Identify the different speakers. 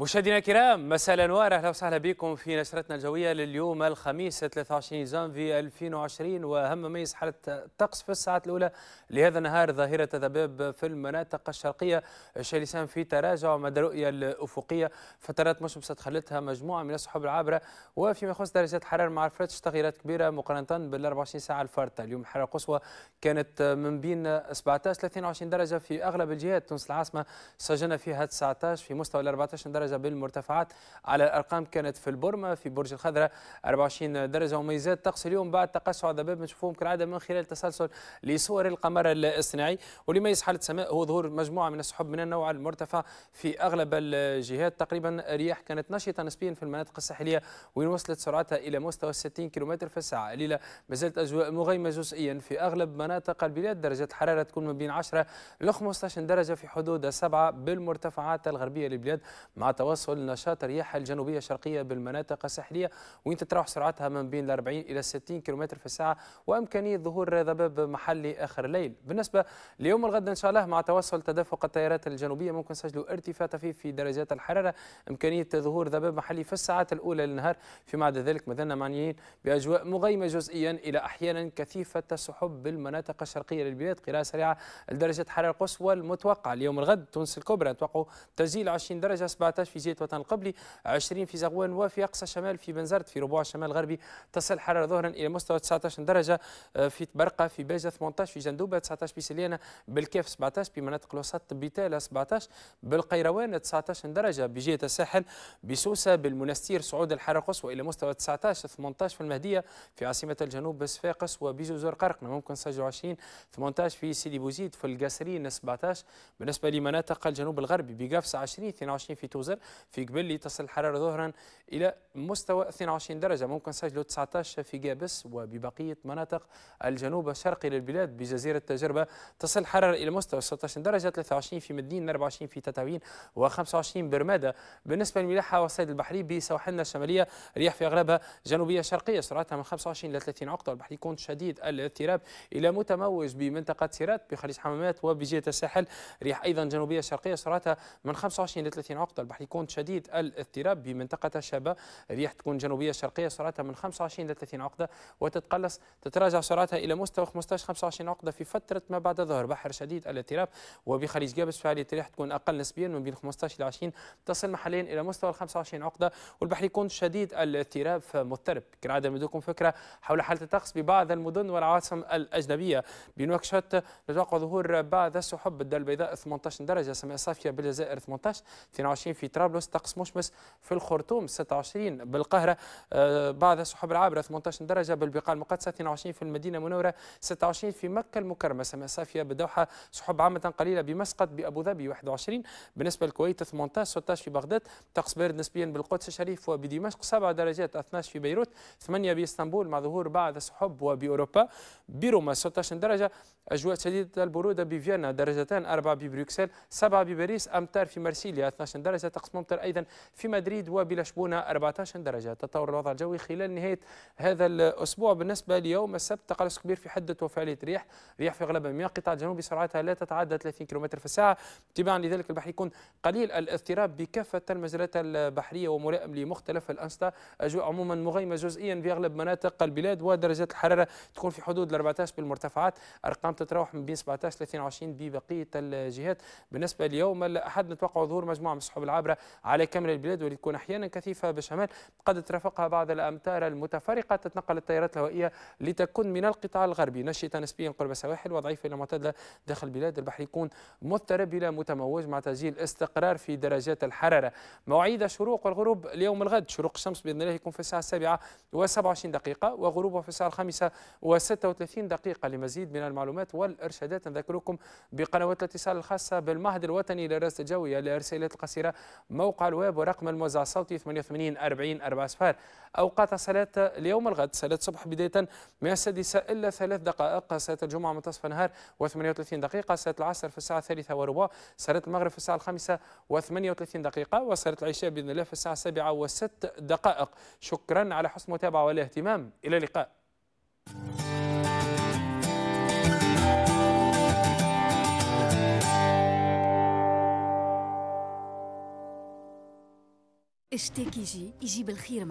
Speaker 1: مشاهدينا الكرام مساء الأنوار أهلا وسهلا بكم في نشرتنا الجوية لليوم الخميس 23 جانفي 2020 وأهم ميز حالة الطقس في الساعات الأولى لهذا النهار ظاهرة ذباب في المناطق الشرقية شيلسان في تراجع مدى الرؤية الأفقية فترات مشمسه تخلتها مجموعة من السحب العابرة وفيما يخص درجات الحرارة ما عرفتش تغييرات كبيرة مقارنة بال 24 ساعة الفارطة. اليوم الحرارة القصوى كانت من بين 17 23 درجة في أغلب الجهات تونس العاصمة سجلنا فيها 19 في مستوى ال 14 درجة درجة بالمرتفعات. على الأرقام كانت في البرمة في برج الخضراء 24 درجة. وميزات طقس اليوم بعد تقشع ضباب نشوفهم كالعادة من خلال تسلسل لصور القمر الاصطناعي. واللي يميز حالة السماء هو ظهور مجموعة من السحب من النوع المرتفع في أغلب الجهات. تقريبا رياح كانت نشطة نسبيا في المناطق الساحلية وين وصلت سرعتها إلى مستوى 60 كم في الساعة. الليلة ما زالت أجواء مغيمة جزئيا في أغلب مناطق البلاد. درجة الحرارة تكون من بين 10 ل 15 درجة في حدود 7 بالمرتفعات الغربية للبلاد مع توصل نشاط الرياح الجنوبية الشرقية بالمناطق الساحلية وين تتراوح سرعتها من بين 40 إلى 60 كم في الساعة وإمكانية ظهور ضباب محلي آخر الليل. بالنسبة ليوم الغد إن شاء الله مع توصل تدفق التيارات الجنوبية ممكن نسجلوا ارتفاع طفيف في درجات الحرارة إمكانية ظهور ضباب محلي في الساعات الأولى للنهار. فيما عدا ذلك ما زلنا معنيين بأجواء مغيمة جزئيا إلى أحيانا كثيفة السحب بالمناطق الشرقية للبلاد. قراءة سريعة لدرجة الحرارة القصوى المتوقع اليوم الغد تونس الكبرى نتوقعوا تسجيل 20 درجة 17 في جهة الوطن القبلي 20 في زغوان وفي أقصى الشمال في بنزرت في ربوع الشمال الغربي تصل الحرارة ظهرا إلى مستوى 19 درجة آه، في تبرقة في باجة 18 في جندوبة 19 في سليانة بالكاف 17 بمناطق الوسط بتالة 17 بالقيروان 19 درجة بجهة الساحل بسوسة بالمنستير صعود الحرارة القصوى إلى مستوى 19 18 في المهدية في عاصمة الجنوب بصفاقس وبجزر قرقنة ممكن نسجلوا 20 18 في سيدي بوزيد في القاسرين 17 بالنسبة لمناطق الجنوب الغربي بقفصة 20 22 في توزر في قبل تصل الحرارة ظهرا إلى مستوى 22 درجة. ممكن نسجلوا 19 في قابس وببقية مناطق الجنوب الشرقي للبلاد بجزيرة تجربة. تصل الحرارة إلى مستوى 16 درجة 23 في مدين 24 في تتاوين و25 برمادة. بالنسبة للملاحة والصيد البحري بسواحلنا الشمالية رياح في أغلبها جنوبية شرقية سرعتها من 25 إلى 30 عقدة والبحر يكون شديد الاضطراب إلى متموج بمنطقة سيرات بخليج حمامات وبجهة الساحل. رياح أيضا جنوبية شرقية سرعتها من 25 إلى 30 عقدة البحر يكون شديد الاضطراب بمنطقة الشابة رياح تكون جنوبية شرقية سرعتها من 25 إلى 30 عقدة وتتقلص تتراجع سرعتها إلى مستوى 15 25 عقدة في فترة ما بعد الظهر بحر شديد الاضطراب. وبخليج جابس فعالية الرياح تكون أقل نسبيا من بين 15 إلى 20 تصل محليا إلى مستوى 25 عقدة والبحر يكون شديد الاضطراب. فمضطرب كالعادة ندوكم فكرة حول حالة الطقس ببعض المدن والعواصم الأجنبية. بنواكشوط نتوقع ظهور بعض السحب بالدار البيضاء 18 درجة سماء صافية بالجزائر 18 22 في طرابلس طقس مشمس في الخرطوم 26 بالقاهرة. آه، بعض السحب العابرة 18 درجة بالبقاع المقدسة 22 في المدينة المنورة 26 في مكة المكرمة. سماء صافية بالدوحة سحب عامة قليلة بمسقط بأبو ظبي 21 بالنسبة للكويت 18 16 في بغداد. طقس بارد نسبيا بالقدس الشريف وبدمشق. 7 درجات 12 في بيروت. 8 بإسطنبول مع ظهور بعض السحب وبأوروبا. بروما 16 درجة. أجواء شديدة البرودة بفيينا درجتان. 4 ببروكسل 7 بباريس. أمطار في مرسيليا 12 درجة. طقس ممطر أيضا في مدريد وبلشبونة 14 درجة. تطور الوضع الجوي خلال نهاية هذا الأسبوع. بالنسبة ليوم السبت تقلص كبير في حدة وفعالية رياح. رياح في أغلبها من القطاع الجنوبي سرعتها لا تتعدى 30 كم في الساعة. تباعا لذلك البحر يكون قليل الاضطراب بكافة المجالات البحرية وملائم لمختلف الأنشطة. أجواء عموما مغيمة جزئيا في أغلب مناطق البلاد ودرجات الحرارة تكون في حدود 14 بالمرتفعات. أرقام تتراوح من بين 17 ل 22 ببقية الجهات. بالنسبة ليوم الأحد نتوقع ظهور مجموعة من السحب العابرة على كامل البلاد واللي تكون أحيانا كثيفة بالشمال قد ترافقها بعض الأمطار المتفرقة تتنقل التيارات الهوائية لتكون من القطاع الغربي. نشطة نسبيا قرب السواحل وضعيفة إلى معتدلة داخل البلاد. البحر يكون مضطرب إلى متموج مع تسجيل استقرار في درجات الحرارة. مواعيد الشروق والغروب اليوم الغد. شروق الشمس بإذن الله يكون في الساعة السابعة و27 دقيقة وغروبها في الساعة الخامسة و36 دقيقة لمزيد من المعلومات والإرشادات. نذكركم بقنوات الاتصال الخاصة بالمعهد الوطني للرصد الجوي للرسائلات القصيرة موقع الويب ورقم الموزع الصوتي 88 40 4 صفار أوقات صلاة اليوم الغد صلاة الصبح بداية من السادسة إلا ثلاث دقائق. صلاة الجمعة منتصف النهار و38 دقيقة. صلاة العصر في الساعة الثالثة وربع. صلاة المغرب في الساعة الخامسة و38 دقيقة. وصلاة العشاء بإذن الله في الساعة السابعة وست دقائق. شكرا على حسن المتابعة والاهتمام. إلى اللقاء.
Speaker 2: اشتاك يجي يجيب الخير معه